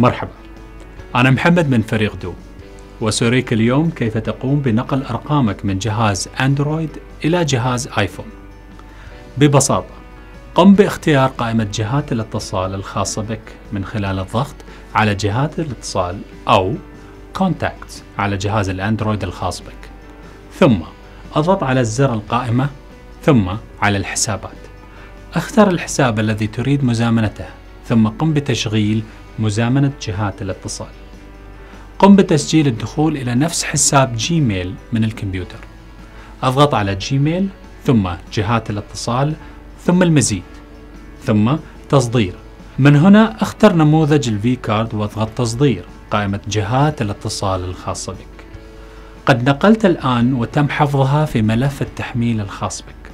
مرحبا. أنا محمد من فريق دو. وسأريك اليوم كيف تقوم بنقل أرقامك من جهاز أندرويد إلى جهاز آيفون؟ ببساطة قم باختيار قائمة جهات الاتصال الخاصة بك من خلال الضغط على جهات الاتصال أو Contacts على جهاز الأندرويد الخاص بك. ثم اضغط على زر القائمة ثم على الحسابات. اختر الحساب الذي تريد مزامنته ثم قم بتشغيل مزامنة جهات الاتصال. قم بتسجيل الدخول إلى نفس حساب Gmail من الكمبيوتر. أضغط على Gmail ثم جهات الاتصال ثم المزيد ثم تصدير. من هنا أختر نموذج ال vCard وأضغط تصدير قائمة جهات الاتصال الخاصة بك. قد نقلت الآن وتم حفظها في ملف التحميل الخاص بك.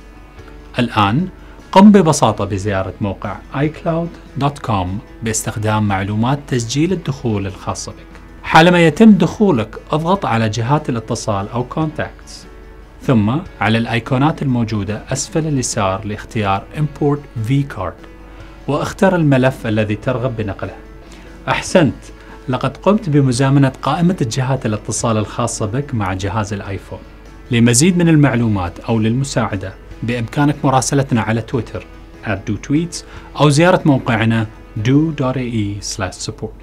الآن قم ببساطة بزيارة موقع iCloud.com باستخدام معلومات تسجيل الدخول الخاصة بك. حالما يتم دخولك اضغط على جهات الاتصال أو Contacts. ثم على الأيقونات الموجودة أسفل اليسار لاختيار Import vCard واختر الملف الذي ترغب بنقله. أحسنت. لقد قمت بمزامنة قائمة جهات الاتصال الخاصة بك مع جهاز الآيفون. لمزيد من المعلومات أو للمساعدة بإمكانك مراسلتنا على تويتر @dotweets أو زيارة موقعنا do.ae/support